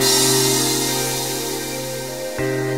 Thank you.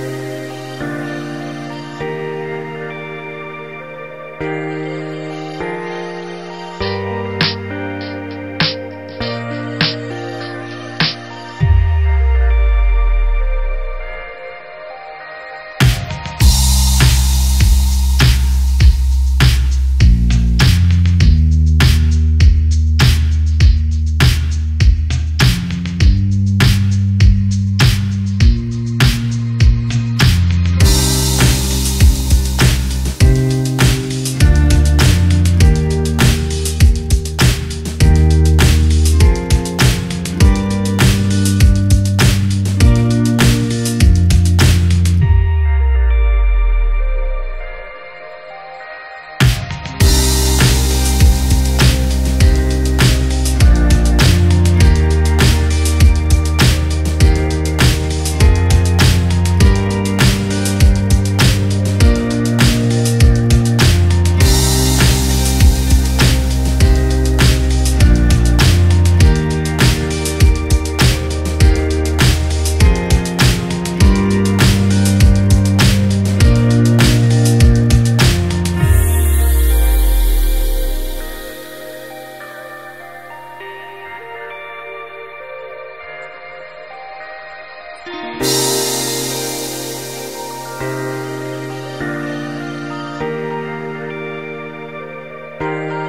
Bye.